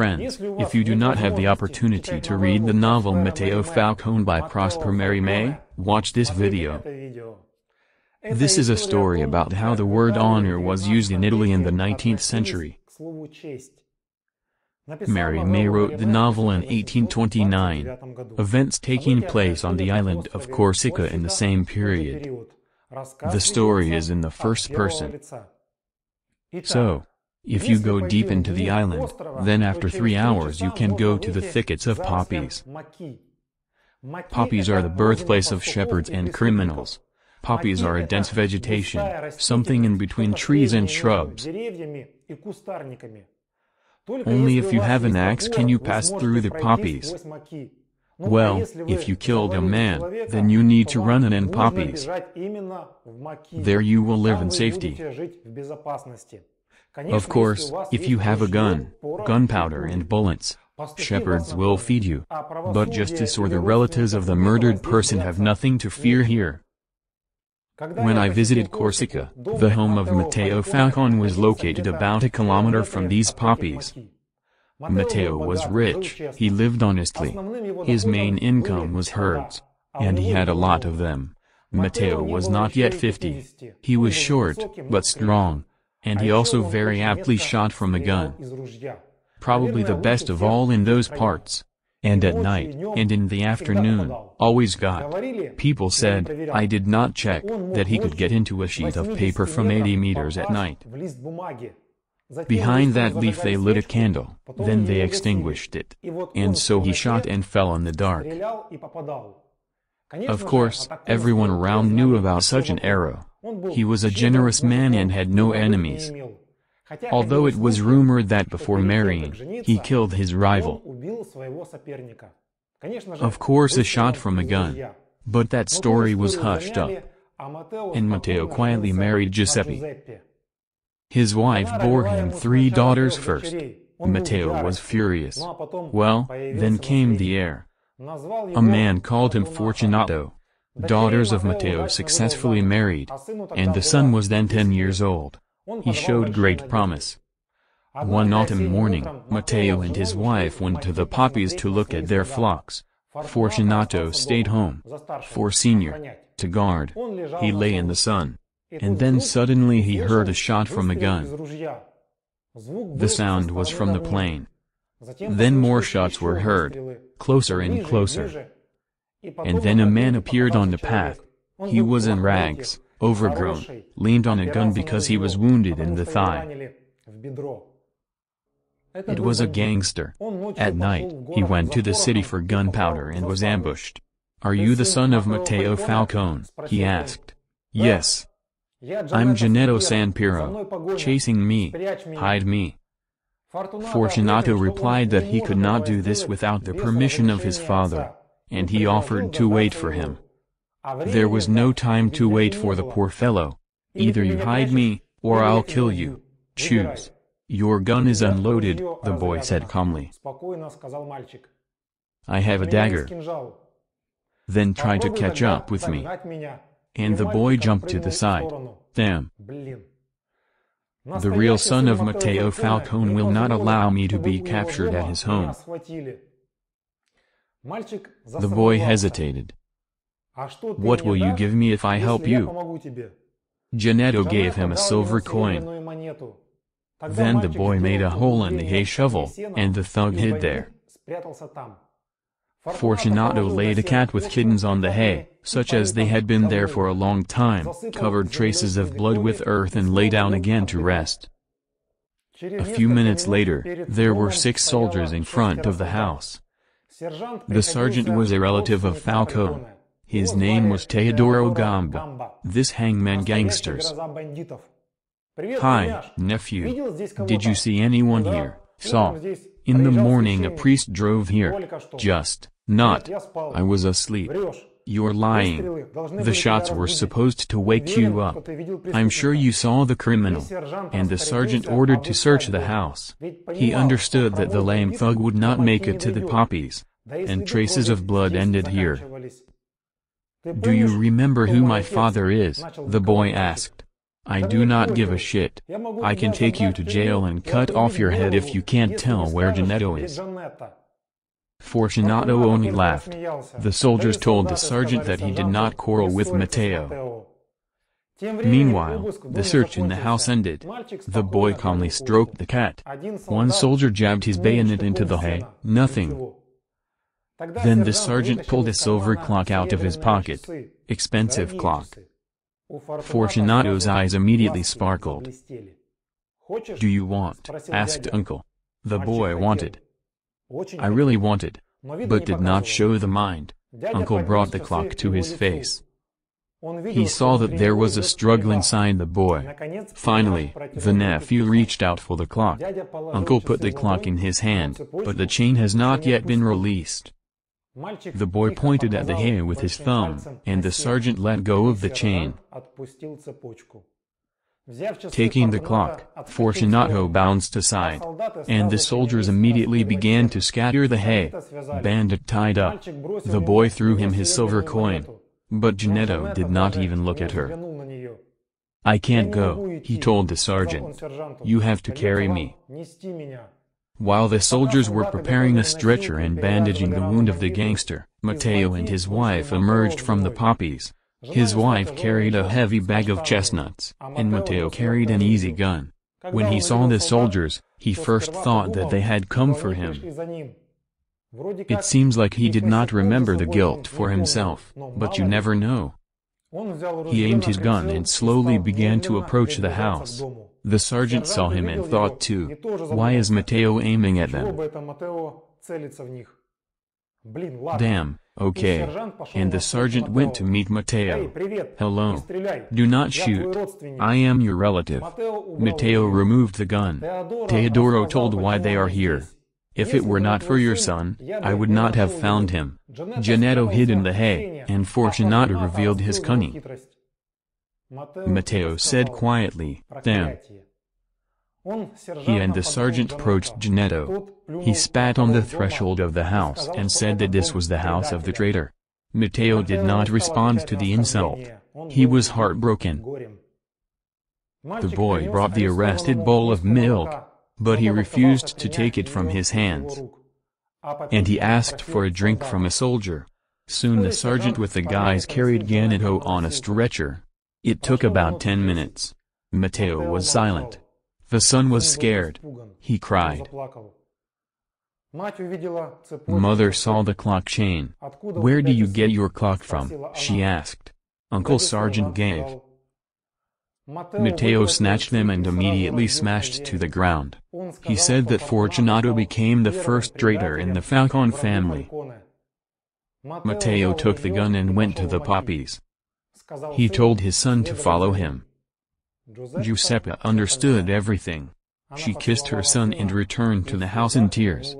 friends, if you do not have the opportunity to read the novel Mateo Falcone by Prosper Mérimée, watch this video. This is a story about how the word honor was used in Italy in the 19th century. Mérimée wrote the novel in 1829, events taking place on the island of Corsica in the same period. The story is in the first person. So, if you go deep into the island, then after three hours you can go to the thickets of poppies. Poppies are the birthplace of shepherds and criminals. Poppies are a dense vegetation, something in between trees and shrubs. Only if you have an axe can you pass through the poppies. Well, if you killed a man, then you need to run in poppies. There you will live in safety. Of course, if you have a gun, gunpowder and bullets, shepherds will feed you. But justice or the relatives of the murdered person have nothing to fear here. When I visited Corsica, the home of Mateo Falcone was located about a kilometer from these poppies. Mateo was rich, he lived honestly. His main income was herds. And he had a lot of them. Matteo was not yet fifty. He was short, but strong. And he also very aptly shot from a gun. Probably the best of all in those parts. And at night, and in the afternoon, always got. People said, I did not check, that he could get into a sheet of paper from 80 meters at night. Behind that leaf they lit a candle, then they extinguished it. And so he shot and fell in the dark. Of course, everyone around knew about such an arrow. He was a generous man and had no enemies. Although it was rumored that before marrying, he killed his rival. Of course a shot from a gun. But that story was hushed up. And Mateo quietly married Giuseppa. His wife bore him three daughters first. Mateo was furious. Well, then came the heir. A man called him Fortunato. Daughters of Mateo successfully married. And the son was then ten years old. He showed great promise. One autumn morning, Mateo and his wife went to the poppies to look at their flocks. Fortunato stayed home. For senior. To guard. He lay in the sun. And then suddenly he heard a shot from a gun. The sound was from the plain. Then more shots were heard, closer and closer. And then a man appeared on the path. He was in rags, overgrown, leaned on a gun because he was wounded in the thigh. It was a gangster. At night, he went to the city for gunpowder and was ambushed. Are you the son of Mateo Falcone? he asked. Yes. I'm Janetto Sanpiero. Chasing me. Hide me. Fortunato replied that he could not do this without the permission of his father. And he offered to wait for him. There was no time to wait for the poor fellow. Either you hide me, or I'll kill you. Choose. Your gun is unloaded, the boy said calmly. I have a dagger. Then try to catch up with me. And the boy jumped to the side. Damn. The real son of Mateo Falcone will not allow me to be captured at his home. The boy hesitated. What will you give me if I help you? Janetto gave him a silver coin. Then the boy made a hole in the hay shovel, and the thug hid there. Fortunato laid a cat with kittens on the hay, such as they had been there for a long time, covered traces of blood with earth and lay down again to rest. A few minutes later, there were six soldiers in front of the house. The sergeant was a relative of Falcone. His name was Teodoro Gamba. This hangman gangsters. Hi, nephew. Did you see anyone here? Saw. In the morning a priest drove here. Just. Not. I was asleep. You're lying. The shots were supposed to wake you up. I'm sure you saw the criminal. And the sergeant ordered to search the house. He understood that the lame thug would not make it to the poppies. And traces of blood ended here. Do you remember who my father is? The boy asked. I do not give a shit. I can take you to jail and cut off your head if you can't tell where Janetto is. Fortunato only laughed. The soldiers told the sergeant that he did not quarrel with Mateo. Meanwhile, the search in the house ended. The boy calmly stroked the cat. One soldier jabbed his bayonet into the hay, nothing. Then the sergeant pulled a silver clock out of his pocket. Expensive clock. Fortunato's eyes immediately sparkled. Do you want? asked uncle. The boy wanted. I really wanted. But did not show the mind. Uncle brought the clock to his face. He saw that there was a struggle inside the boy. Finally, the nephew reached out for the clock. Uncle put the clock in his hand, but the chain has not yet been released. The boy pointed at the hay with his thumb, and the sergeant let go of the chain. Taking the clock, Fortunato bounced aside, and the soldiers immediately began to scatter the hay. Bandit tied up. The boy threw him his silver coin. But Janetto did not even look at her. I can't go, he told the sergeant. You have to carry me. While the soldiers were preparing a stretcher and bandaging the wound of the gangster, Mateo and his wife emerged from the poppies. His wife carried a heavy bag of chestnuts, and Mateo carried an easy gun. When he saw the soldiers, he first thought that they had come for him. It seems like he did not remember the guilt for himself, but you never know. He aimed his gun and slowly began to approach the house. The sergeant saw him and thought too, why is Mateo aiming at them? Damn, okay. And the sergeant went to meet Mateo. Hello. Do not shoot. I am your relative. Mateo removed the gun. Teodoro told why they are here. If it were not for your son, I would not have found him. Janetto hid in the hay, and Fortunato revealed his cunning. Mateo said quietly, Damn. He and the sergeant approached Janetto. He spat on the threshold of the house and said that this was the house of the traitor. Mateo did not respond to the insult. He was heartbroken. The boy brought the arrested bowl of milk, but he refused to take it from his hands. And he asked for a drink from a soldier. Soon the sergeant with the guys carried Janetto on a stretcher. It took about ten minutes. Mateo was silent. The son was scared. He cried. Mother saw the clock chain. Where do you get your clock from? she asked. Uncle Sergeant gave. Mateo snatched them and immediately smashed to the ground. He said that Fortunato became the first traitor in the Falcone family. Mateo took the gun and went to the poppies. He told his son to follow him. Giuseppa understood everything. She kissed her son and returned to the house in tears.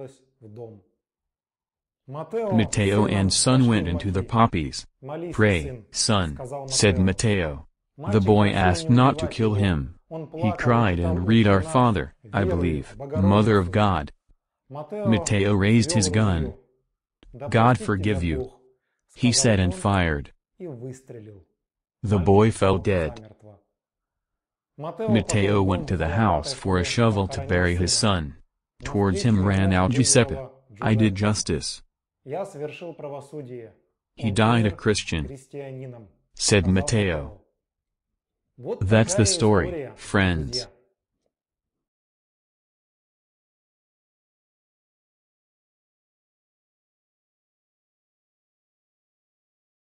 Mateo and son went into the poppies. Pray, son, said Mateo. The boy asked not to kill him. He cried and read Our Father, I believe, Mother of God. Mateo raised his gun. God forgive you. He said and fired. The boy fell dead. Mateo went to the house for a shovel to bury his son. Towards him ran out Giuseppa. I did justice. He died a Christian. Said Mateo. That's the story, friends.